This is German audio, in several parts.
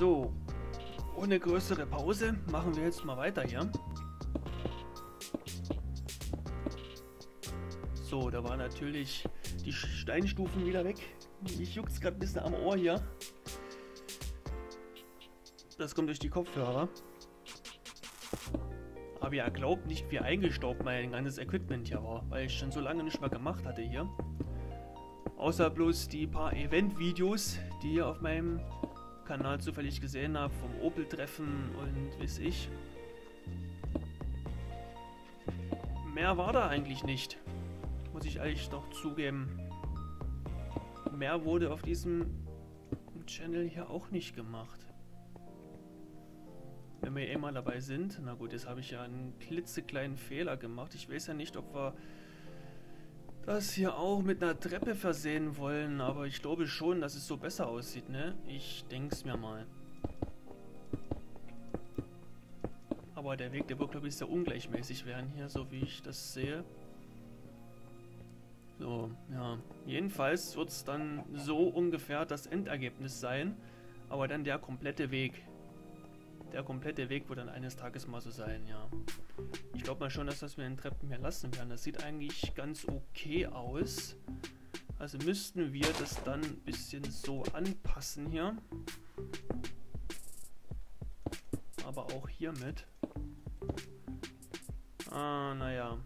So, ohne größere Pause machen wir jetzt mal weiter hier. So, da war natürlich die Steinstufen wieder weg. Ich juckt's gerade ein bisschen am Ohr hier. Das kommt durch die Kopfhörer. Aber ihr glaubt nicht, wie eingestaubt mein ganzes Equipment hier war, weil ich schon so lange nicht mehr gemacht hatte hier. Außer bloß die paar Event-Videos, die ihr auf meinem Kanal zufällig gesehen habt, vom Opel-Treffen und weiß ich. Mehr war da eigentlich nicht. Muss ich ehrlich doch zugeben. Mehr wurde auf diesem Channel hier auch nicht gemacht. Wenn wir eh mal dabei sind, na gut, jetzt habe ich ja einen klitzekleinen Fehler gemacht. Ich weiß ja nicht, ob wir das hier auch mit einer Treppe versehen wollen, aber ich glaube schon, dass es so besser aussieht, ne? Ich denke es mir mal. Aber der Weg, der wird, glaube ich, sehr ungleichmäßig werden hier, so wie ich das sehe. So, ja. Jedenfalls wird es dann so ungefähr das Endergebnis sein, aber dann der komplette Weg. Der komplette Weg wird dann eines Tages mal so sein, ja. Ich glaube mal schon, dass das wir den Treppen hier lassen werden. Das sieht eigentlich ganz okay aus. Also müssten wir das dann ein bisschen so anpassen hier. Aber auch hiermit. Ah, naja.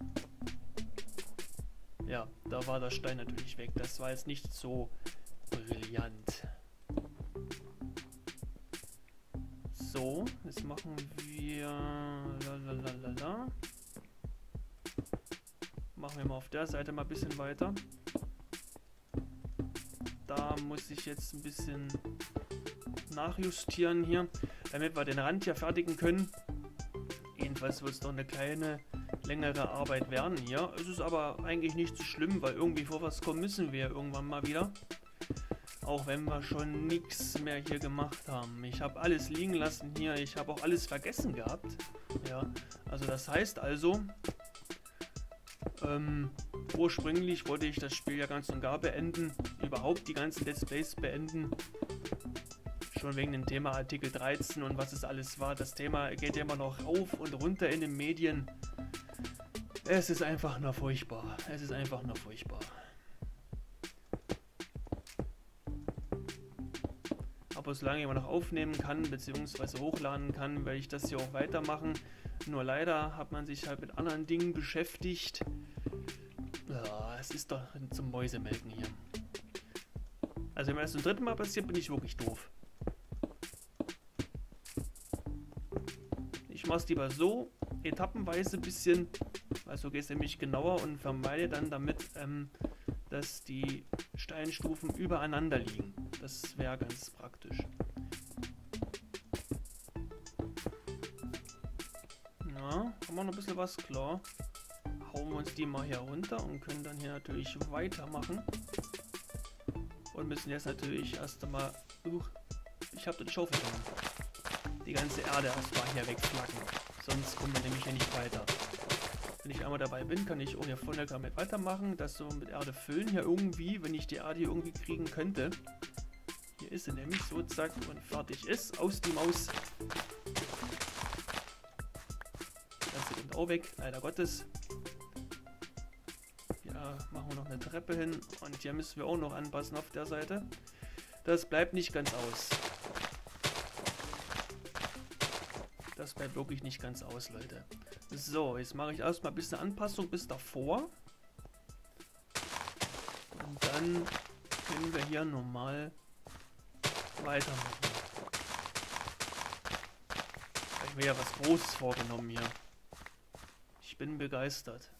Ja, da war der Stein natürlich weg. Das war jetzt nicht so brillant. So, jetzt machen wir... Lalalala. Machen wir mal auf der Seite mal ein bisschen weiter. Da muss ich jetzt ein bisschen nachjustieren hier, damit wir den Rand hier fertigen können. Jedenfalls wird es doch eine kleine, längere Arbeit werden hier. Es ist aber eigentlich nicht so schlimm, weil irgendwie vorwärts kommen müssen wir irgendwann mal wieder. Auch wenn wir schon nichts mehr hier gemacht haben. Ich habe alles liegen lassen hier. Ich habe auch alles vergessen gehabt. Ja, also das heißt also, ähm, ursprünglich wollte ich das Spiel ja ganz und gar beenden. Überhaupt die ganzen Let's Plays beenden. Schon wegen dem Thema Artikel 13 und was es alles war. Das Thema geht immer noch auf und runter in den Medien. Es ist einfach nur furchtbar. Es ist einfach nur furchtbar. Aber solange ich immer noch aufnehmen kann, beziehungsweise hochladen kann, werde ich das hier auch weitermachen. Nur leider hat man sich halt mit anderen Dingen beschäftigt. Es ist doch zum Mäusemelken hier. Also wenn mir das zum dritten Mal passiert, bin ich wirklich doof. Ich mache es lieber so, etappenweise ein bisschen, also geht es nämlich genauer und vermeide dann damit, ähm, dass die Steinstufen übereinander liegen. Das wäre ganz praktisch. Na, haben wir noch ein bisschen was klar. Hauen wir uns die mal hier runter und können dann hier natürlich weitermachen. Und müssen jetzt natürlich erst einmal... Uh, ich habe den Schaufel drin. Die ganze Erde erstmal hier wegflacken. Sonst kommen wir nämlich hier nicht weiter. Wenn ich einmal dabei bin, kann ich auch hier vorne damit weitermachen. Das so mit Erde füllen hier irgendwie, wenn ich die Erde hier irgendwie kriegen könnte. Ist sie nämlich so, zack, und fertig ist. Aus die Maus. Das sind auch weg, leider Gottes. Ja, machen wir noch eine Treppe hin. Und hier müssen wir auch noch anpassen auf der Seite. Das bleibt nicht ganz aus. Das bleibt wirklich nicht ganz aus, Leute. So, jetzt mache ich erstmal ein bisschen Anpassung bis davor. Und dann können wir hier normal weitermachen. Ich mir ja was Großes vorgenommen hier. Ich bin begeistert.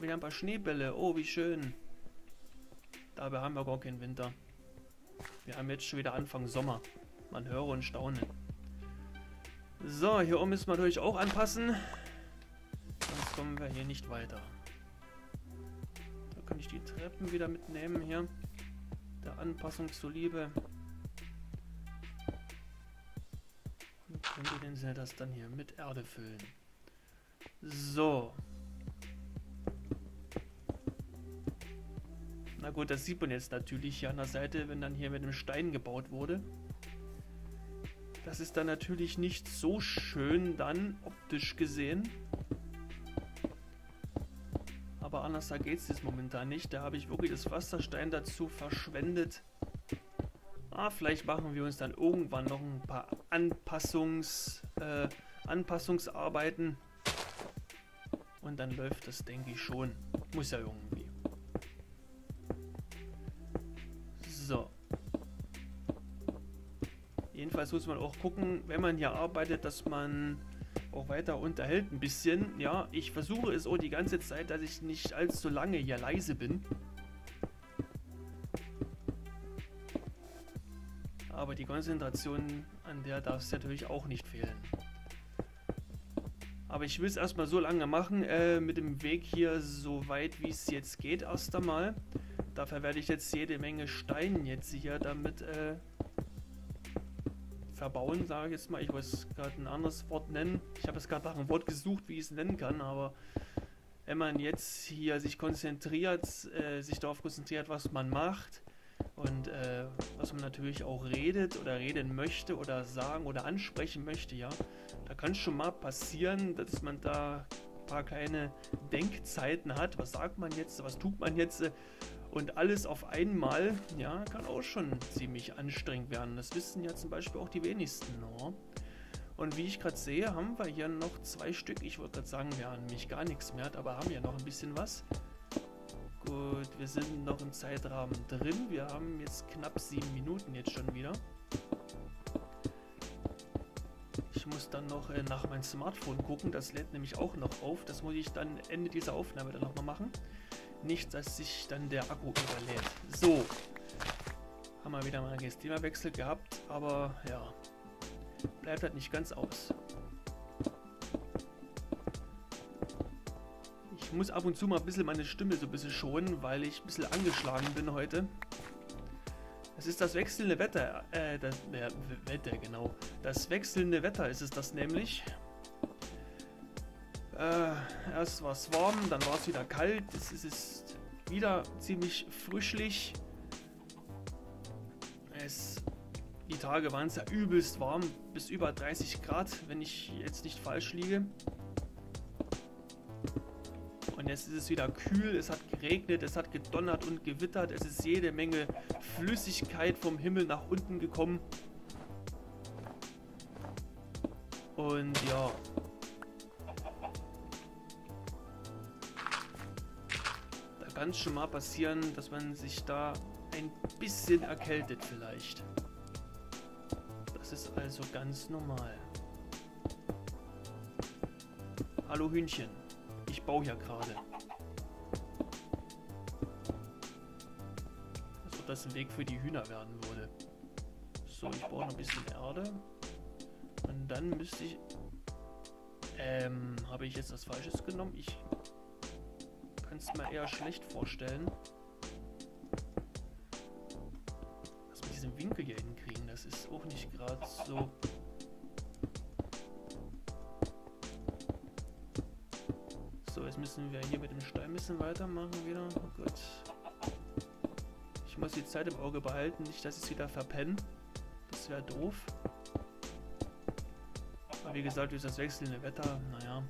Wieder ein paar Schneebälle. Oh, wie schön. Dabei haben wir gar keinen Winter. Wir haben jetzt schon wieder Anfang Sommer. Man höre und staune. So, hier oben müssen wir natürlich auch anpassen. Sonst kommen wir hier nicht weiter. Ich die Treppen wieder mitnehmen hier. Der Anpassung zuliebe. Und könnte den das dann hier mit Erde füllen. So. Na gut, das sieht man jetzt natürlich hier an der Seite, wenn dann hier mit einem Stein gebaut wurde. Das ist dann natürlich nicht so schön dann optisch gesehen. Anders da geht es jetzt momentan nicht. Da habe ich wirklich das Wasserstein dazu verschwendet. Ah, vielleicht machen wir uns dann irgendwann noch ein paar Anpassungs, äh, Anpassungsarbeiten. Und dann läuft das, denke ich, schon. Muss ja irgendwie. So. Jedenfalls muss man auch gucken, wenn man hier arbeitet, dass man auch weiter unterhält ein bisschen. Ja, ich versuche es auch die ganze Zeit, dass ich nicht allzu lange hier leise bin. Aber die Konzentration, an der darf es natürlich auch nicht fehlen. Aber ich will es erstmal so lange machen, äh, mit dem Weg hier so weit wie es jetzt geht erst einmal. Dafür werde ich jetzt jede Menge Steine jetzt hier damit äh, verbauen, sage ich jetzt mal. Ich weiß gerade ein anderes Wort nennen. Ich habe jetzt gerade nach einem Wort gesucht, wie ich es nennen kann, aber wenn man jetzt hier sich konzentriert, äh, sich darauf konzentriert, was man macht und äh, was man natürlich auch redet oder reden möchte oder sagen oder ansprechen möchte, ja, da kann es schon mal passieren, dass man da ein paar kleine Denkzeiten hat. Was sagt man jetzt, was tut man jetzt? Und alles auf einmal, ja, kann auch schon ziemlich anstrengend werden. Das wissen ja zum Beispiel auch die wenigsten. No? Und wie ich gerade sehe, haben wir hier noch zwei Stück. Ich wollte gerade sagen, wir haben nämlich gar nichts mehr, aber haben ja noch ein bisschen was. Gut, wir sind noch im Zeitrahmen drin. Wir haben jetzt knapp sieben Minuten jetzt schon wieder. Ich muss dann noch äh, nach meinem Smartphone gucken. Das lädt nämlich auch noch auf. Das muss ich dann Ende dieser Aufnahme dann nochmal machen. Nicht, dass sich dann der Akku überlädt. So. Haben wir wieder mal einen Themawechsel gehabt, aber ja. Bleibt halt nicht ganz aus. Ich muss ab und zu mal ein bisschen meine Stimme so ein bisschen schonen, weil ich ein bisschen angeschlagen bin heute. Es ist das wechselnde Wetter. Äh, das äh, Wetter, genau. Das wechselnde Wetter ist es das nämlich. Äh, erst war es warm, dann war es wieder kalt. Es ist wieder ziemlich frischlich. Es, die Tage waren es ja übelst warm, bis über 30 Grad, wenn ich jetzt nicht falsch liege. Und jetzt ist es wieder kühl, es hat geregnet, es hat gedonnert und gewittert, es ist jede Menge Flüssigkeit vom Himmel nach unten gekommen. Und ja, kann es schon mal passieren, dass man sich da ein bisschen erkältet vielleicht. Das ist also ganz normal. Hallo Hühnchen, ich baue ja gerade. Als ob das ein Weg für die Hühner werden würde. So, ich brauche noch ein bisschen Erde. Und dann müsste ich... Ähm, habe ich jetzt was Falsches genommen? Ich kann es mir eher schlecht vorstellen. Dass wir diesen Winkel hier hinkriegen, das ist auch nicht gerade so... So, jetzt müssen wir hier mit dem Stein ein bisschen weitermachen wieder. Oh Gott. Ich muss die Zeit im Auge behalten, nicht dass ich es wieder verpenne. Das wäre doof. Aber wie gesagt, durch das wechselnde Wetter, naja,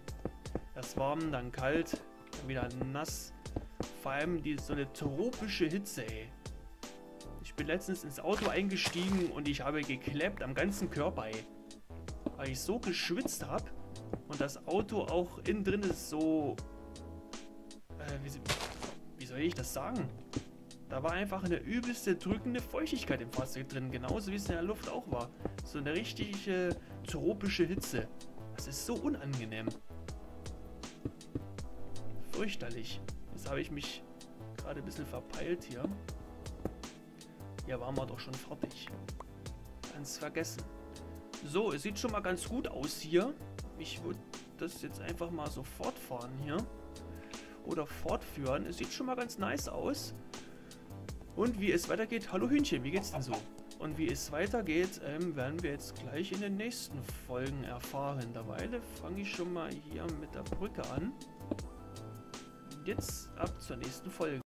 erst warm, dann kalt wieder nass. Vor allem die, so eine tropische Hitze, ey. Ich bin letztens ins Auto eingestiegen und ich habe geklebt am ganzen Körper, ey. Weil ich so geschwitzt habe und das Auto auch innen drin ist so... Äh, wie, wie soll ich das sagen? Da war einfach eine übelste drückende Feuchtigkeit im Fahrzeug drin, genauso wie es in der Luft auch war. So eine richtige tropische Hitze. Das ist so unangenehm fürchterlich. Jetzt habe ich mich gerade ein bisschen verpeilt hier. Hier waren wir doch schon fertig. Ganz vergessen. So, es sieht schon mal ganz gut aus hier. Ich würde das jetzt einfach mal so fortfahren hier. Oder fortführen. Es sieht schon mal ganz nice aus. Und wie es weitergeht, hallo Hühnchen, wie geht's denn so? Und wie es weitergeht, ähm, werden wir jetzt gleich in den nächsten Folgen erfahren. Derweil fange ich schon mal hier mit der Brücke an jetzt ab zur nächsten Folge.